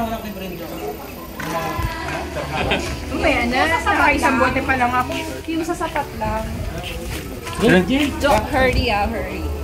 Yun, malaki ng anak ni Brenda. Mamaya na, nakaisang bote pa lang ako. Yung sa sapat lang. Virgin? Don't hurry ah, hurry.